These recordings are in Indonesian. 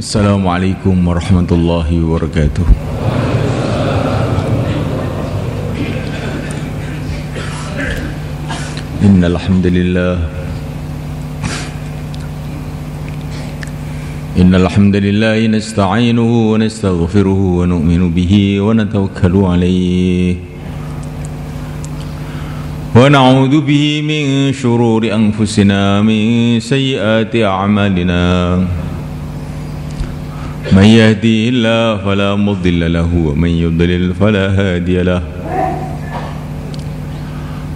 السلام عليكم ورحمة الله وبركاته. إن الحمد لله. إن الحمد لله نستعينه ونستغفره ونؤمن به ونتوكل عليه. ونعوذ به من شرور أنفسنا من سيئات أعمالنا. من يهدي الله فلا مضل له ومن يضلل فلا هادي له.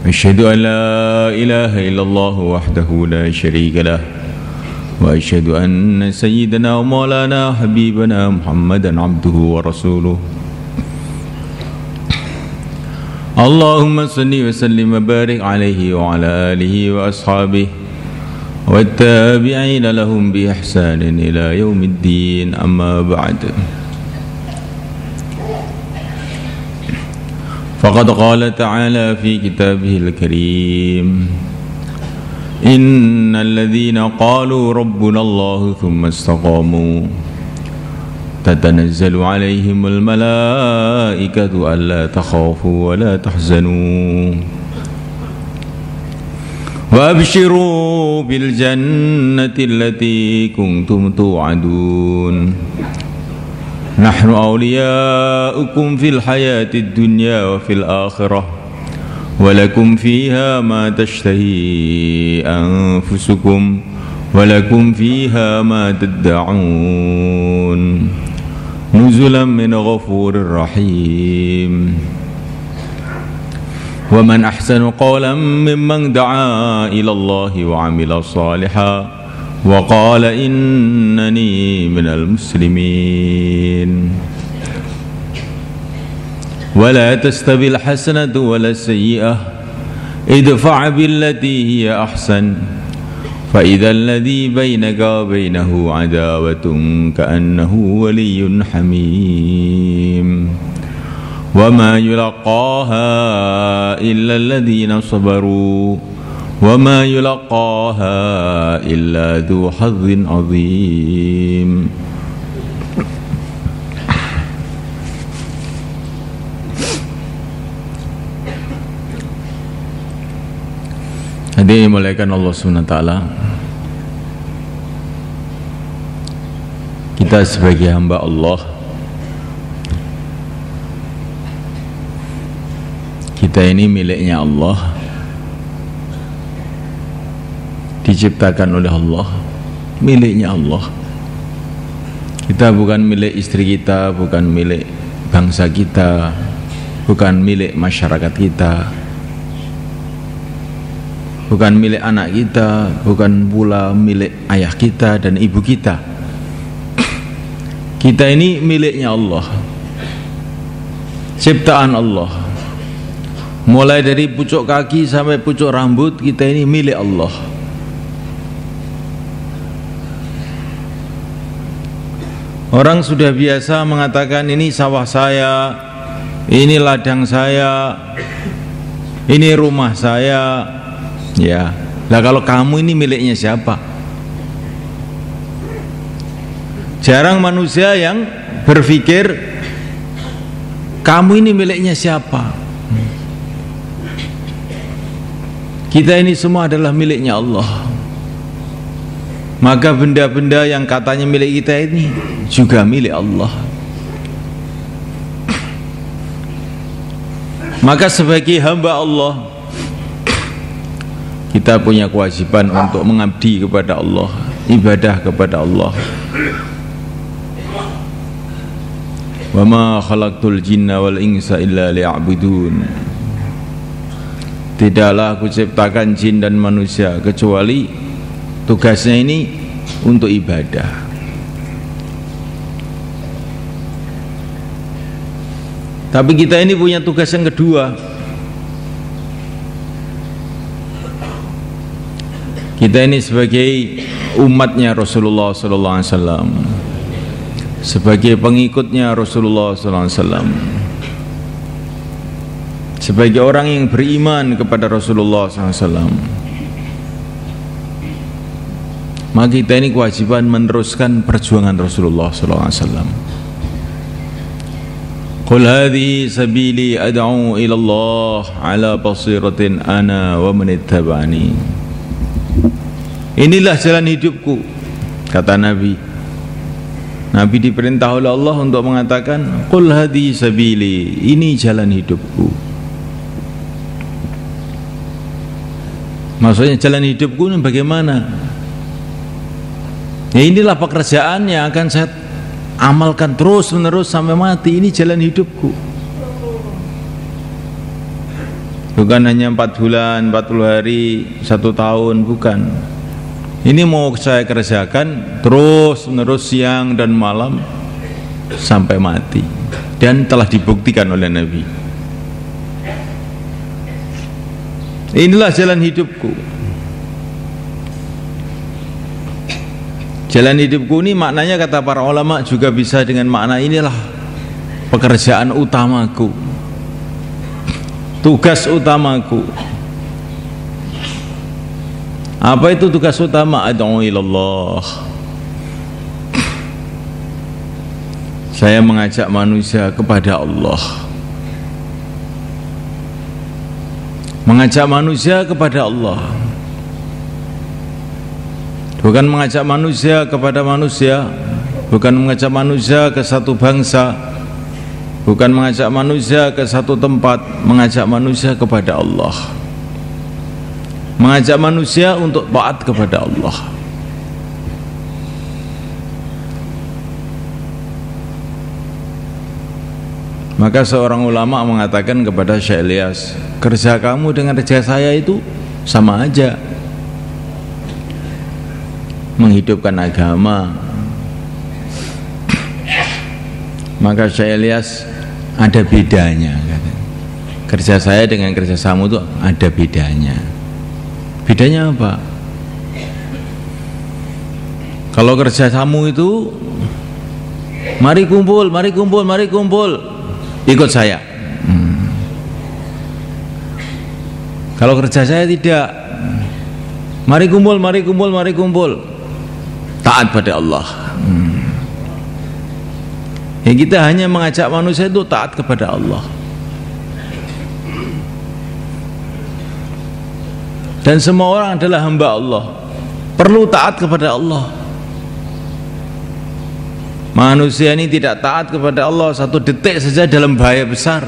أشهد أن لا إله إلا الله وحده لا شريك له وأشهد أن سيدنا ومولانا حبيبنا محمدا عبده ورسوله. اللهم صل وسلم وبارك عليه وعلى آله وأصحابه. والتابعين لهم بإحسان إلى يوم الدين أما بعد. فقد قال تعالى في كتابه الكريم إن الذين قالوا ربنا الله ثم استقاموا تتنزل عليهم الملائكة ألا تخافوا ولا تحزنوا. وابشروا بالجنة التي كنتم توعدون. نحن أولياؤكم في الحياة الدنيا وفي الآخرة ولكم فيها ما تشتهي أنفسكم ولكم فيها ما تدعون. نزلا من غفور رحيم. ومن أحسن قولا ممن دعا إلى الله وعمل صالحا وقال إنني من المسلمين. ولا تستوي الحسنة ولا السيئة ادفع بالتي هي أحسن فإذا الذي بينك وبينه عداوة كأنه ولي حميم. وما يلقاها إلا الذين صبروا وما يلقاها إلا ذو حظ عظيم Hadirin dimulakan Allah SWT Kita sebagai hamba Allah Kita ini miliknya Allah. Diciptakan oleh Allah. Miliknya Allah. Kita bukan milik istri kita Bukan milik bangsa kita Bukan milik masyarakat kita Bukan milik anak kita Bukan pula milik ayah kita dan ibu kita. Kita ini miliknya Allah. Ciptaan Allah Mulai dari pucuk kaki sampai pucuk rambut kita ini milik Allah. Orang sudah biasa mengatakan ini sawah saya, ini ladang saya, ini rumah saya. Ya. Lah kalau kamu ini miliknya siapa? Jarang manusia yang berpikir kamu ini miliknya siapa? Kita ini semua adalah miliknya Allah. Maka benda-benda yang katanya milik kita ini Juga milik Allah. Maka sebagai hamba Allah Kita punya kewajiban untuk mengabdi kepada Allah Ibadah kepada Allah. Wa ma khalaqtul jinna wal insa illa liya'budun Tidaklah aku ciptakan jin dan manusia kecuali tugasnya ini untuk ibadah. Tapi kita ini punya tugas yang kedua. Kita ini sebagai umatnya Rasulullah wasallam. Sebagai pengikutnya Rasulullah wasallam sebagai orang yang beriman kepada Rasulullah SAW maka kita ini kewajiban meneruskan perjuangan Rasulullah SAW Qul hadhihi sabili ad'u ila Allah ala basiratin ana wa man Inilah jalan hidupku kata Nabi. Nabi diperintah oleh Allah untuk mengatakan Qul hadhihi sabili ini jalan hidupku Maksudnya jalan hidupku ini bagaimana? Ya inilah pekerjaan yang akan saya amalkan terus menerus sampai mati. Ini jalan hidupku. Bukan hanya empat bulan, empat puluh hari, satu tahun, bukan. Ini mau saya kerjakan terus menerus siang dan malam sampai mati. Dan telah dibuktikan oleh Nabi. Inilah jalan hidupku. Jalan hidupku ini maknanya kata para ulama juga bisa dengan makna inilah pekerjaan utamaku. Tugas utamaku. Apa itu tugas utama? Ad'u ilallah. Saya mengajak manusia kepada Allah. Mengajak manusia kepada Allah. Bukan mengajak manusia kepada manusia bukan mengajak manusia ke satu bangsa bukan mengajak manusia ke satu tempat mengajak manusia kepada Allah. Mengajak manusia untuk taat kepada Allah maka seorang ulama mengatakan kepada Syekh Ilyas kerja kamu dengan kerja saya itu sama aja. Menghidupkan agama. Maka saya lihat ada bedanya kerja saya dengan kerja samu itu ada bedanya. Bedanya apa? Kalau kerja samu itu mari kumpul mari kumpul mari kumpul ikut saya. Hmm. kalau kerja saya tidak. Mari kumpul mari kumpul mari kumpul. Taat pada Allah. Hmm. ya kita hanya mengajak manusia itu taat kepada Allah. Dan semua orang adalah hamba Allah. Perlu taat kepada Allah manusia ini tidak taat kepada Allah satu detik saja dalam bahaya besar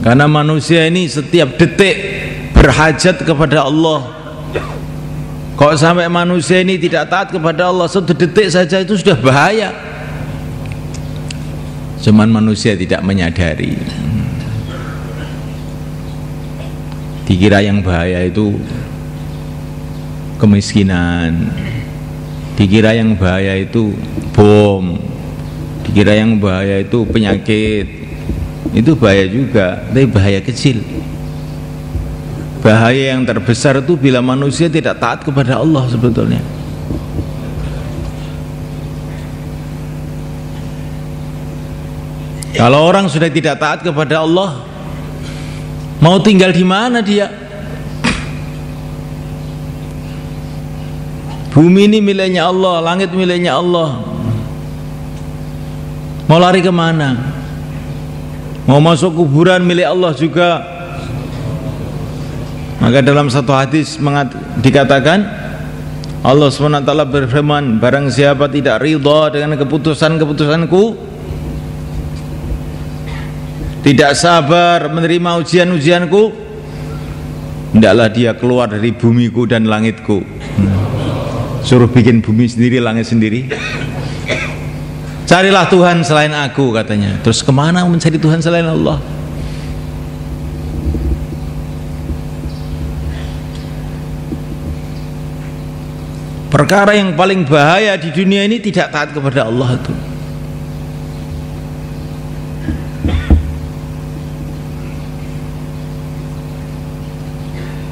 karena manusia ini setiap detik berhajat kepada Allah kalau sampai manusia ini tidak taat kepada Allah satu detik saja itu sudah bahaya. Cuman manusia tidak menyadari. Dikira yang bahaya itu kemiskinan. Dikira yang bahaya itu bom. Dikira yang bahaya itu penyakit. Itu bahaya juga, tapi bahaya kecil bahaya yang terbesar itu bila manusia tidak taat kepada Allah sebetulnya kalau orang sudah tidak taat kepada Allah mau tinggal di mana dia bumi ini miliknya Allah langit miliknya Allah. Mau lari ke mana? Mau masuk kuburan milik Allah juga? Maka dalam satu hadis dikatakan Allah SWT berfirman barang siapa tidak ridha dengan keputusan-keputusanku tidak sabar menerima ujian-ujianku hendaklah dia keluar dari bumiku dan langitku suruh bikin bumi sendiri langit sendiri. Carilah Tuhan selain aku katanya. Terus ke mana mencari Tuhan selain Allah? Perkara yang paling bahaya di dunia ini tidak taat kepada Allah itu.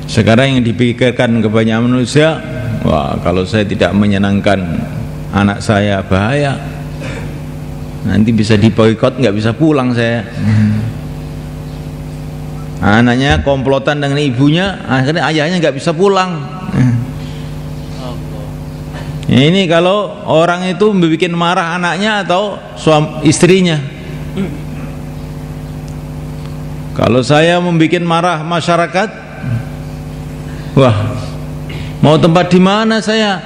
Sekarang yang dipikirkan kebanyakan manusia wah kalau saya tidak menyenangkan anak saya bahaya nanti bisa diboikot nggak bisa pulang saya anaknya komplotan dengan ibunya akhirnya ayahnya nggak bisa pulang Ini kalau orang itu membuat marah anaknya atau suami istrinya. Kalau saya membuat marah masyarakat, wah, mau tempat di mana saya?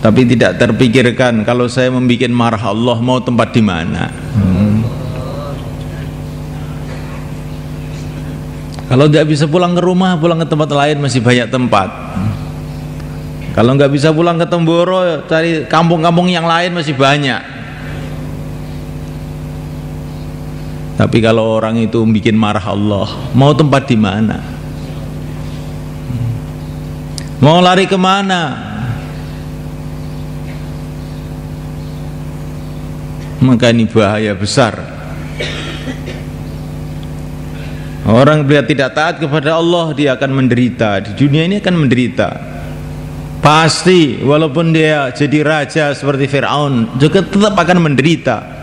Tapi tidak terpikirkan kalau saya membuat marah Allah mau tempat di mana. Kalau tidak bisa pulang ke rumah, pulang ke tempat lain masih banyak tempat. Kalau nggak bisa pulang ke Temboro, cari kampung-kampung yang lain masih banyak. Tapi kalau orang itu bikin marah Allah, mau tempat di mana? Mau lari ke mana? Maka ini bahaya besar. Orang bila tidak taat kepada Allah, dia akan menderita. Di dunia ini akan menderita. Pasti, walaupun dia jadi raja seperti Fir'aun, juga tetap akan menderita.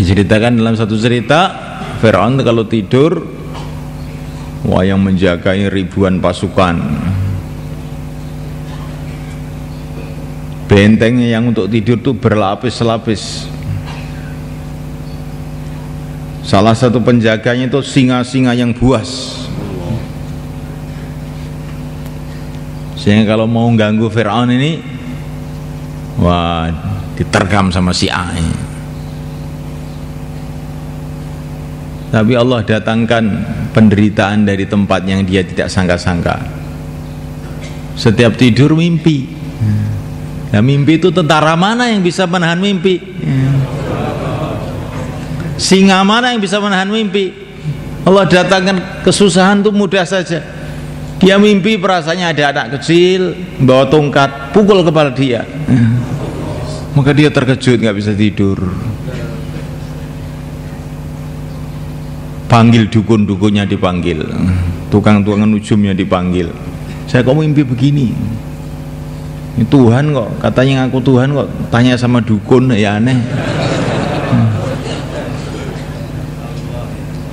diceritakan dalam satu cerita Fir'aun kalau tidur wah yang menjaga ini ribuan pasukan. Bentengnya yang untuk tidur itu berlapis-lapis. Salah satu penjaganya itu singa-singa yang buas. Sehingga kalau mau ganggu Fir'aun ini wah ditergam sama si A Tapi Allah datangkan penderitaan dari tempat yang dia tidak sangka-sangka. Setiap tidur mimpi. Nah mimpi itu tentara mana yang bisa menahan mimpi? Singa mana yang bisa menahan mimpi? Allah datangkan kesusahan itu mudah saja. Dia mimpi perasaannya ada anak kecil bawa tongkat pukul kepala dia. Maka dia terkejut nggak bisa tidur. Panggil dukun-dukunnya dipanggil tukang-tukangan ujumnya dipanggil. Saya kok mimpi begini? Ini Tuhan kok katanya ngaku Tuhan kok tanya sama dukun ya aneh.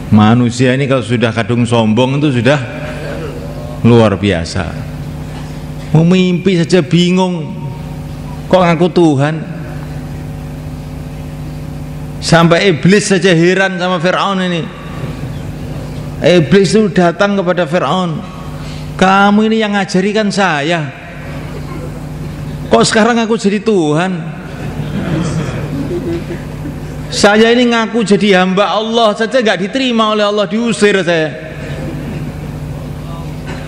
Manusia ini kalau sudah kadung sombong itu sudah luar biasa. Mau mimpi saja bingung kok ngaku Tuhan? Sampai iblis saja heran sama Fir'aun ini Iblis itu datang kepada Fir'aun. Kamu ini yang ngajarikan saya. Kok sekarang aku jadi Tuhan? Saya ini ngaku jadi hamba Allah saja gak diterima oleh Allah Diusir saya.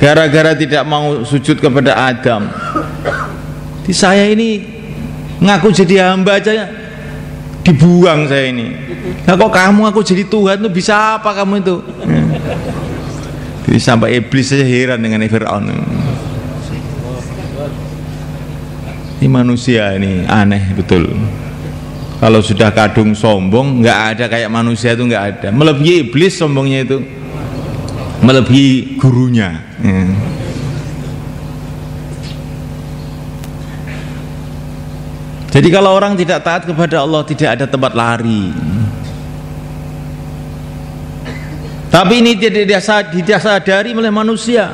Gara-gara tidak mau sujud kepada Adam. Di saya ini ngaku jadi hamba aja Dibuang saya ini. Nah kok kamu aku jadi Tuhan tuh bisa apa kamu itu jadi sampai iblis saja heran dengan Fir'aun. Ini manusia ini aneh betul. Kalau sudah kadung sombong nggak ada kayak manusia itu nggak ada. Melebihi iblis sombongnya itu. Melebihi gurunya. Ya. jadi kalau orang tidak taat kepada Allah tidak ada tempat lari Tapi ini tidak disadari oleh manusia.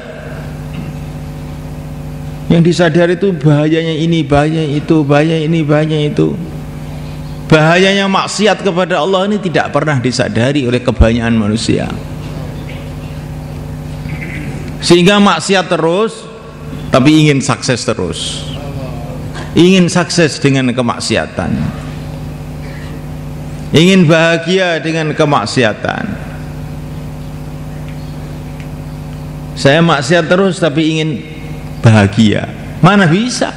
Yang disadari itu bahayanya ini, bahaya itu, bahaya ini, bahaya itu. Bahayanya maksiat kepada Allah ini tidak pernah disadari oleh kebanyakan manusia. Sehingga maksiat terus, tapi ingin sukses terus. Ingin sukses dengan kemaksiatan. Ingin bahagia dengan kemaksiatan saya maksiat terus tapi ingin bahagia. Mana bisa?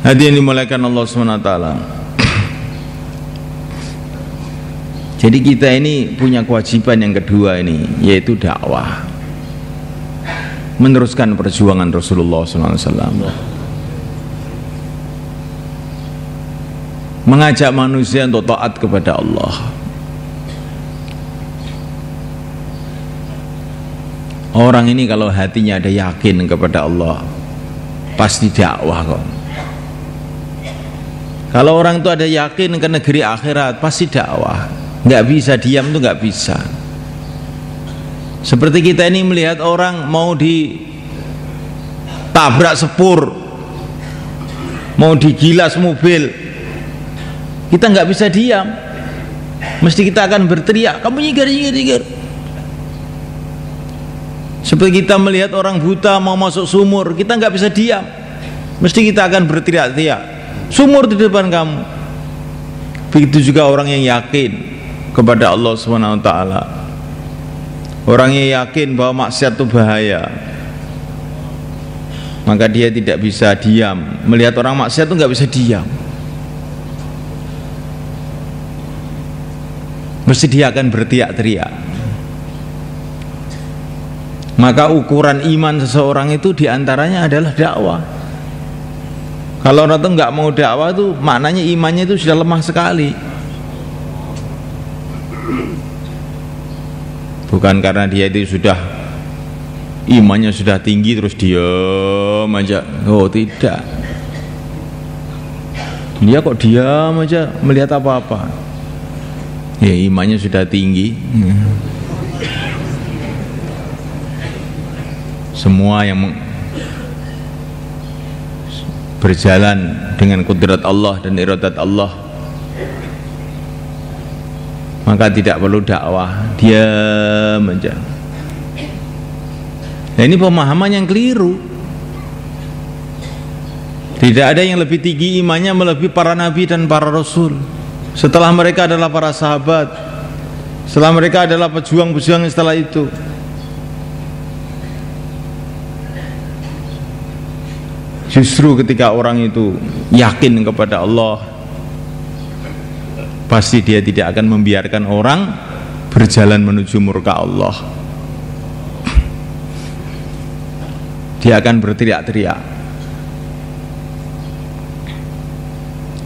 Hadirin dimulakan Allah SWT jadi kita ini punya kewajiban yang kedua ini yaitu dakwah. Meneruskan perjuangan Rasulullah SAW mengajak manusia untuk taat kepada Allah. Orang ini kalau hatinya ada yakin kepada Allah pasti dakwah kok. Kalau orang itu ada yakin ke negeri akhirat pasti dakwah. Nggak bisa diam tuh nggak bisa. Seperti kita ini melihat orang mau di tabrak sepur mau digilas mobil kita nggak bisa diam. Mesti kita akan berteriak kamu nyigir nyigir nyigir seperti kita melihat orang buta mau masuk sumur kita nggak bisa diam. Mesti kita akan berteriak-teriak. Sumur di depan kamu. Begitu juga orang yang yakin kepada Allah Subhanahu wa taala. Orang yang yakin bahwa maksiat itu bahaya Maka dia tidak bisa diam. Melihat orang maksiat itu nggak bisa diam Mesti dia akan berteriak-teriak. Maka ukuran iman seseorang itu di antaranya adalah dakwah. Kalau orang itu nggak mau dakwah itu Maknanya imannya itu sudah lemah sekali. Bukan karena dia itu sudah imannya sudah tinggi terus diam aja. Oh tidak. Dia kok diam aja melihat apa-apa ya imannya sudah tinggi. Semua yang berjalan dengan kudrat Allah dan iradat Allah maka tidak perlu dakwah. Dia aja. Nah, ini pemahaman yang keliru. Tidak ada yang lebih tinggi imannya melebihi para nabi dan para rasul setelah mereka adalah para sahabat setelah mereka adalah pejuang-pejuang setelah itu. Justru ketika orang itu yakin kepada Allah pasti dia tidak akan membiarkan orang berjalan menuju murka Allah. Dia akan berteriak-teriak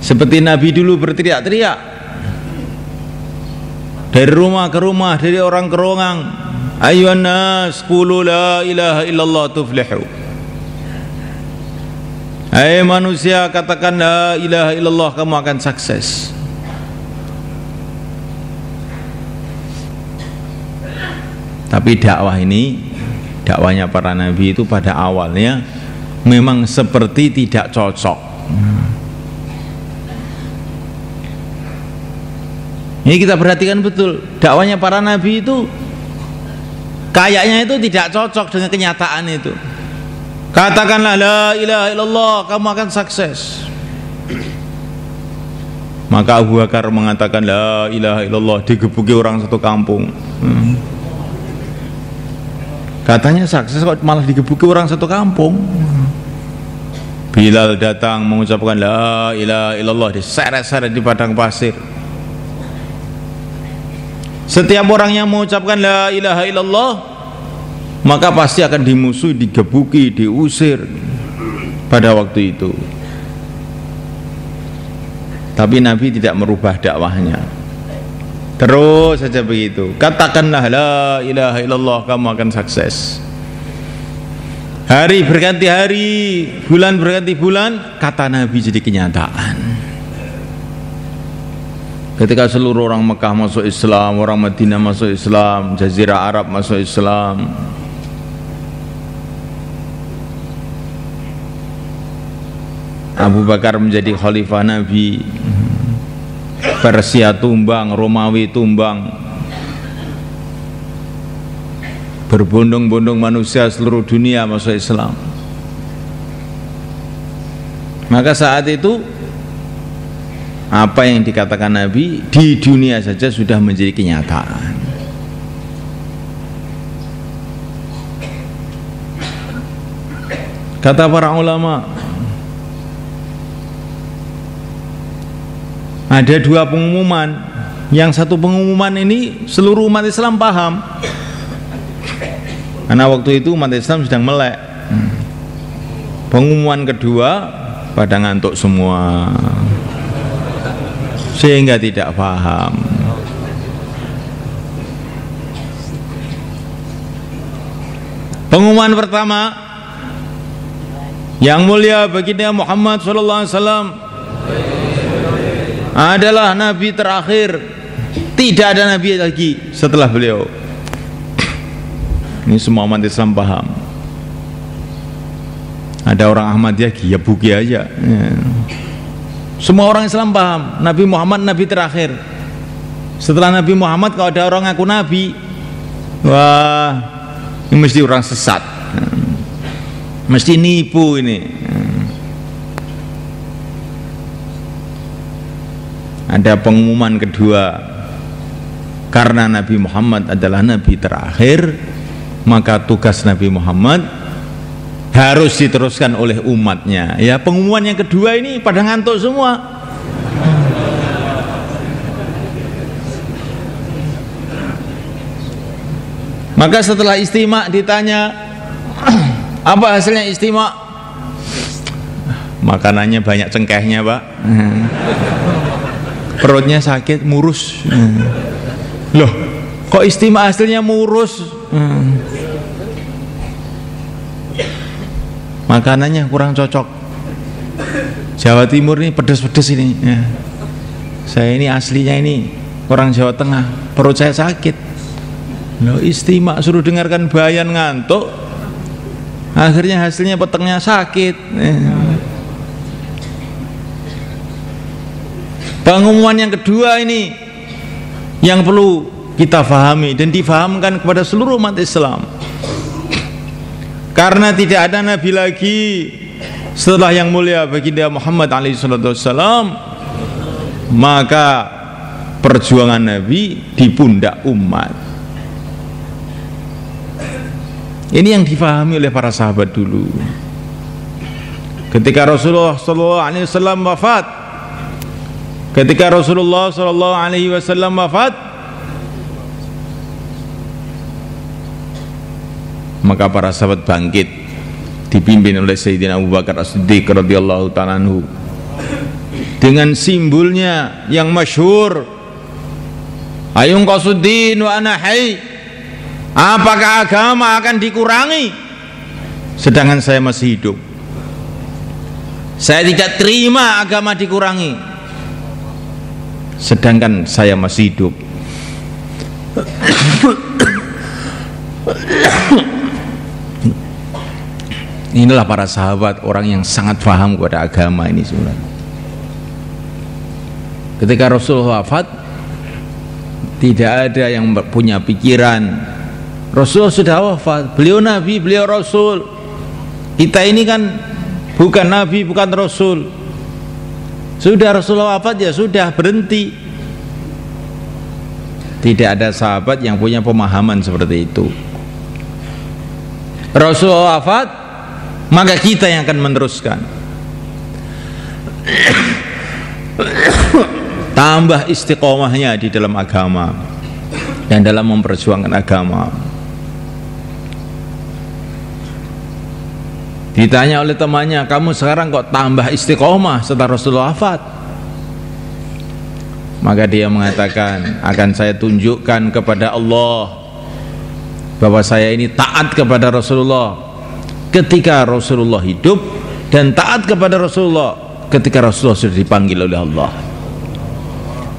seperti Nabi dulu berteriak-teriak. Dari rumah ke rumah dari orang ke orang. Ayuhan nas qulu la ilaha illallah tuflihu. Hai manusia katakan la ilaha illallah kamu akan sukses. Tapi dakwah ini dakwahnya para nabi itu pada awalnya memang seperti tidak cocok. Ini kita perhatikan betul, dakwahnya para nabi itu kayaknya itu tidak cocok dengan kenyataan itu. Katakanlah la ilaha illallah, kamu akan sukses. Maka Abu Bakar mengatakan la ilaha illallah digebuki orang satu kampung. Hmm. Katanya sukses kok malah digebuki orang satu kampung. Bilal datang mengucapkan la ilaha illallah diseret-seret di padang pasir. Setiap orang yang mengucapkan la ilaha illallah maka pasti akan dimusuhi, digebuki, diusir pada waktu itu. Tapi Nabi tidak merubah dakwahnya. Terus saja begitu. Katakanlah la ilaha illallah kamu akan sukses. Hari berganti hari, bulan berganti bulan, kata Nabi jadi kenyataan. Ketika seluruh orang Mekah masuk Islam, orang Madinah masuk Islam, Jazirah Arab masuk Islam, Abu Bakar menjadi khalifah Nabi. Persia tumbang, Romawi tumbang. Berbondong-bondong manusia seluruh dunia masuk Islam. Maka saat itu apa yang dikatakan Nabi di dunia saja sudah menjadi kenyataan. Kata para ulama ada dua pengumuman. Yang satu pengumuman ini seluruh umat Islam paham. Karena waktu itu umat Islam sedang melek. Pengumuman kedua pada ngantuk semua sehingga tidak paham pengumuman pertama Yang mulia baginda Muhammad sallallahu alaihi wasallam adalah nabi terakhir. Tidak ada nabi lagi setelah beliau. Ini semua umat Islam paham. Ada orang Ahmadiyah ya buki aja. Ya. Semua orang Islam paham, Nabi Muhammad nabi terakhir. Setelah Nabi Muhammad kalau ada orang ngaku nabi, wah, ini mesti orang sesat. Mesti nipu ini. Ada pengumuman kedua karena Nabi Muhammad adalah nabi terakhir, maka tugas Nabi Muhammad harus diteruskan oleh umatnya. Ya pengumuman yang kedua ini pada ngantuk semua. Maka setelah istimak ditanya apa hasilnya istimak? Makanannya banyak cengkehnya pak. Perutnya sakit murus. Loh kok istimak hasilnya murus makanannya kurang cocok. Jawa Timur ini pedes-pedes ini ya. saya ini aslinya ini orang Jawa Tengah. Perut saya sakit. Lo istimak suruh dengarkan bayan ngantuk. Akhirnya hasilnya petengnya sakit ya. pengumuman yang kedua ini yang perlu kita fahami dan difahamkan kepada seluruh umat Islam karena tidak ada nabi lagi. Setelah yang mulia baginda Muhammad alaihissalam maka perjuangan nabi di pundak umat. Ini yang difahami oleh para sahabat dulu. Ketika Rasulullah sallallahu alaihi wasallam wafat ketika Rasulullah sallallahu alaihi wasallam wafat maka para sahabat bangkit. Dipimpin oleh Sayyidina Abu Bakar As-Siddiq radhiyallahu taala dengan simbolnya yang masyhur. Ayung qasuddin wa ana hayy apakah agama akan dikurangi? Sedangkan saya masih hidup. Saya tidak terima agama dikurangi. Sedangkan saya masih hidup inilah para sahabat orang yang sangat paham kepada agama ini sebenarnya. Ketika Rasulullah wafat tidak ada yang punya pikiran. Rasul sudah wafat beliau nabi beliau rasul. Kita ini kan bukan nabi bukan rasul. Sudah Rasulullah wafat ya sudah berhenti. Tidak ada sahabat yang punya pemahaman seperti itu. Rasulullah wafat maka kita yang akan meneruskan. Tambah istiqomahnya di dalam agama. Dan dalam memperjuangkan agama. Ditanya oleh temannya kamu sekarang kok tambah istiqomah setelah Rasulullah wafat? Maka dia mengatakan akan saya tunjukkan kepada Allah bahwa saya ini taat kepada Rasulullah ketika Rasulullah hidup dan taat kepada Rasulullah ketika Rasulullah sudah dipanggil oleh Allah.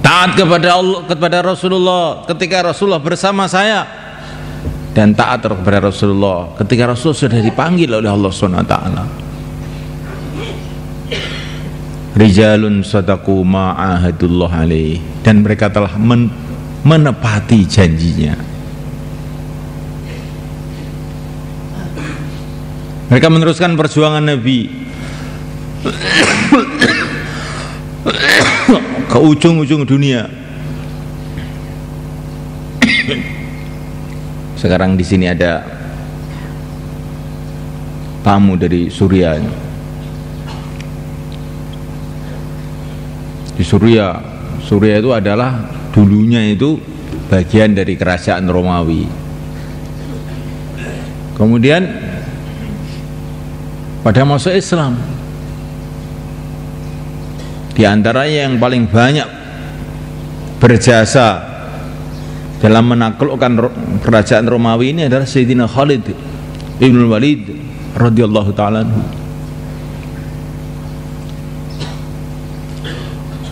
Taat kepada Allah kepada Rasulullah ketika Rasulullah bersama saya. Dan taat kepada Rasulullah ketika Rasulullah sudah dipanggil oleh Allah SWT Rijalun sadaku ma'ahadullah alaih. Dan mereka telah men menepati janjinya mereka meneruskan perjuangan Nabi. Ke ujung-ujung dunia. Sekarang di sini ada tamu dari Suria di Suria Suria itu adalah dulunya itu bagian dari kerajaan Romawi. Kemudian pada masuk Islam di antara yang paling banyak berjasa dalam menaklukkan kerajaan Romawi ini adalah Sayyidina Khalid Ibn Walid radhiyallahu taala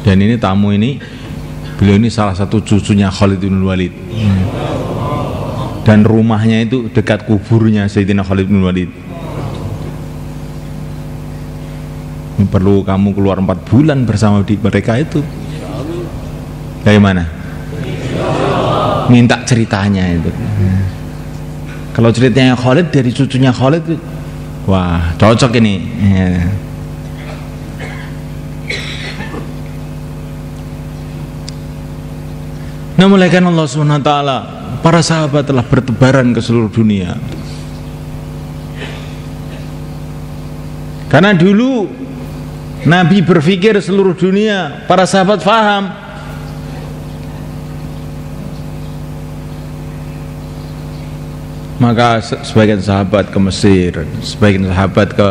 dan ini tamu ini beliau ini salah satu cucunya Khalid bin Walid. Dan rumahnya itu dekat kuburnya Sayyidina Khalid bin Walid. Perlu kamu keluar empat bulan bersama di mereka itu. Dari mana minta ceritanya itu. Kalau ceritanya Khalid dari cucunya Khalid wah cocok ini. Ya. Nah mulaikan Allah SWT Para sahabat telah bertebaran ke seluruh dunia. Karena dulu Nabi berpikir seluruh dunia Para sahabat faham Maka sebagian sahabat ke Mesir Sebagian sahabat ke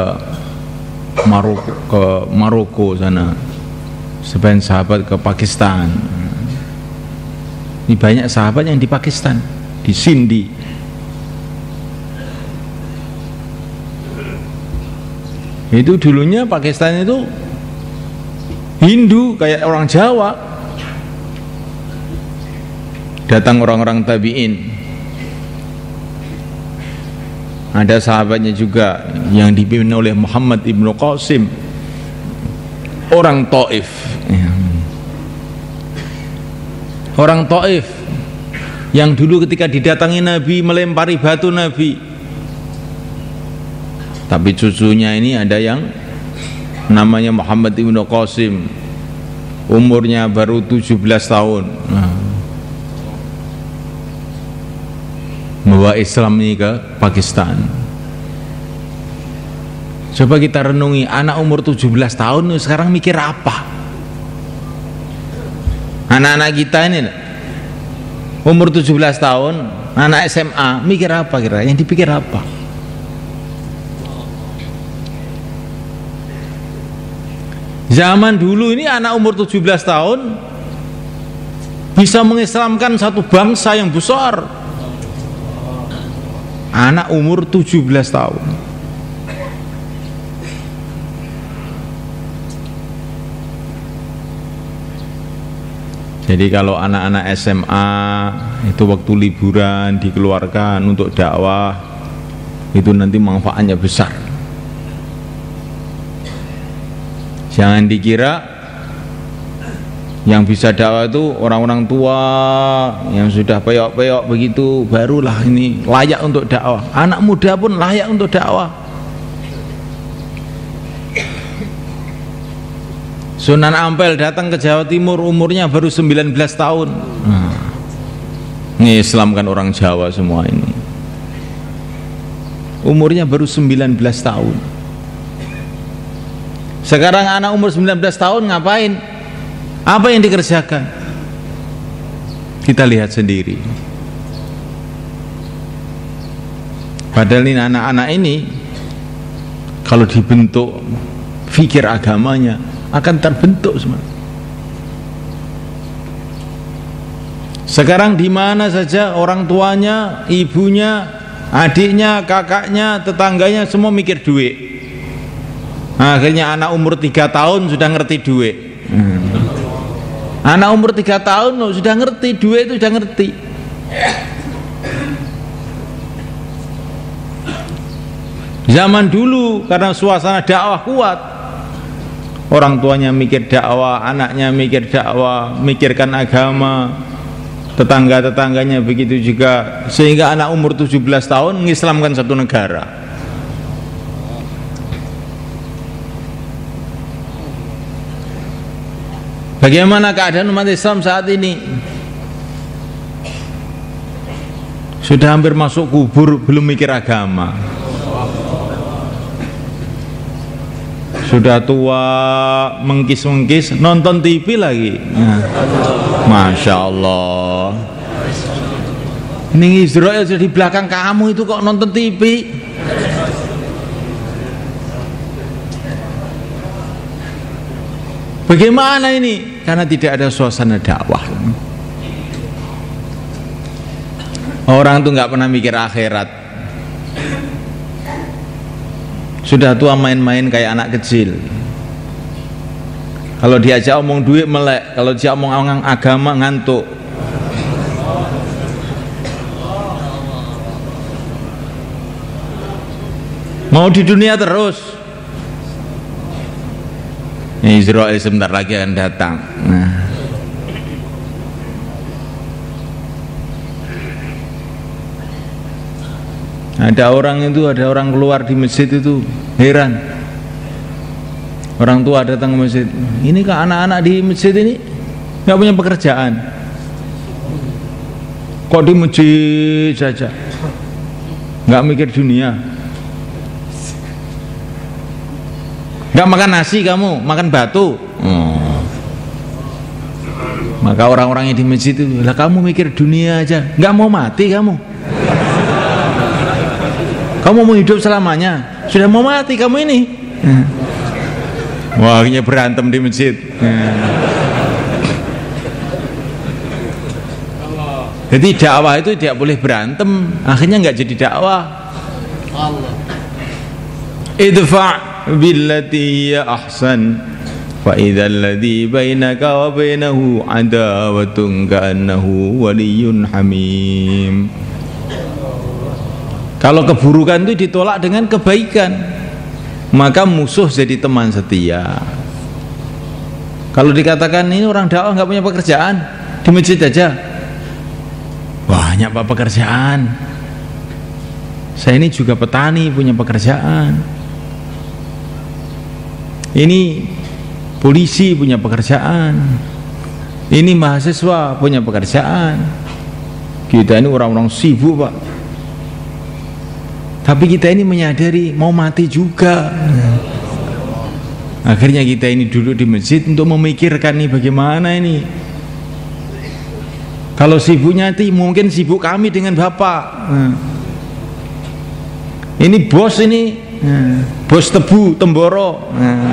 Maroko, ke Maroko sana Sebagian sahabat ke Pakistan ini banyak sahabat yang di Pakistan, di Sindi. Itu dulunya Pakistan itu Hindu kayak orang Jawa. Datang orang-orang tabi'in. Ada sahabatnya juga yang dipimpin oleh Muhammad ibnu Qasim orang Taif. Ya orang Taif yang dulu ketika didatangi Nabi melempari batu Nabi tapi cucunya ini ada yang namanya Muhammad ibnu Qasim. Umurnya baru 17 tahun. Nah. membawa Islam ini ke Pakistan. Coba kita renungi anak umur 17 tahun sekarang mikir apa? Anak-anak kita ini umur 17 tahun anak SMA mikir apa kira? Yang dipikir apa zaman dulu ini anak umur 17 tahun bisa mengislamkan satu bangsa yang besar anak umur 17 tahun Jadi kalau anak-anak SMA itu waktu liburan dikeluarkan untuk dakwah itu nanti manfaatnya besar. Jangan dikira yang bisa dakwah itu orang-orang tua yang sudah peyok-peyok begitu barulah ini layak untuk dakwah. Anak muda pun layak untuk dakwah. Sunan Ampel datang ke Jawa Timur umurnya baru 19 tahun nah, ini Islam kan orang Jawa semua ini umurnya baru 19 tahun sekarang anak umur 19 tahun ngapain apa yang dikerjakan kita lihat sendiri padahal ini anak-anak ini kalau dibentuk fikir agamanya akan terbentuk semua. Sekarang di mana saja orang tuanya, ibunya, adiknya, kakaknya, tetangganya semua mikir duit. Akhirnya anak umur tiga tahun sudah ngerti duit. Anak umur tiga tahun sudah ngerti duit itu sudah ngerti. Zaman dulu karena suasana dakwah kuat, orang tuanya mikir dakwah, anaknya mikir dakwah, mikirkan agama, tetangga-tetangganya begitu juga sehingga anak umur 17 tahun mengislamkan satu negara. Bagaimana keadaan umat Islam saat ini? Sudah hampir masuk kubur belum mikir agama. sudah tua mengkis-mengkis nonton TV lagi nah. Masya Allah ini Israel sudah di belakang kamu itu kok nonton TV bagaimana ini? Karena tidak ada suasana dakwah. Orang tuh nggak pernah mikir akhirat. Sudah tua main-main kayak anak kecil. Kalau diajak omong duit melek kalau diajak omong agama ngantuk. Mau di dunia terus Israel sebentar lagi akan datang. Nah. ada orang itu ada orang keluar di masjid itu heran. Orang tua datang ke masjid. Ini kan anak-anak di masjid ini? Nggak punya pekerjaan. Kok di masjid saja? Nggak mikir dunia Gak makan nasi kamu, makan batu. Oh. Maka orang-orang yang di masjid itu, lah kamu mikir dunia aja, nggak mau mati kamu. Kamu mau hidup selamanya, sudah mau mati kamu ini. Wah, akhirnya berantem di masjid. Jadi dakwah itu tidak boleh berantem, akhirnya nggak jadi dakwah. Idfa' billati hiya ahsan. Fa idzal ladzi bainaka wa bainahu adawatun ka'annahu waliyyun hamim. Kalau keburukan itu ditolak dengan kebaikan maka musuh jadi teman setia. Kalau dikatakan ini orang dakwah nggak punya pekerjaan di masjid aja. Banyak pak pekerjaan. Saya ini juga petani punya pekerjaan ini polisi punya pekerjaan. Ini mahasiswa punya pekerjaan. Kita ini orang-orang sibuk pak. Tapi kita ini menyadari mau mati juga. Akhirnya kita ini duduk di masjid untuk memikirkan nih bagaimana ini. Kalau sibuknya itu mungkin sibuk kami dengan bapak. Ini bos ini hmm. bos tebu temboro hmm.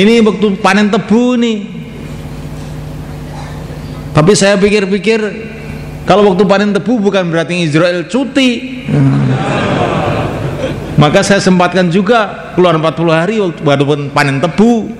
ini waktu panen tebu nih tapi saya pikir-pikir kalau waktu panen tebu bukan berarti Israel cuti hmm. maka saya sempatkan juga keluar 40 hari walaupun panen tebu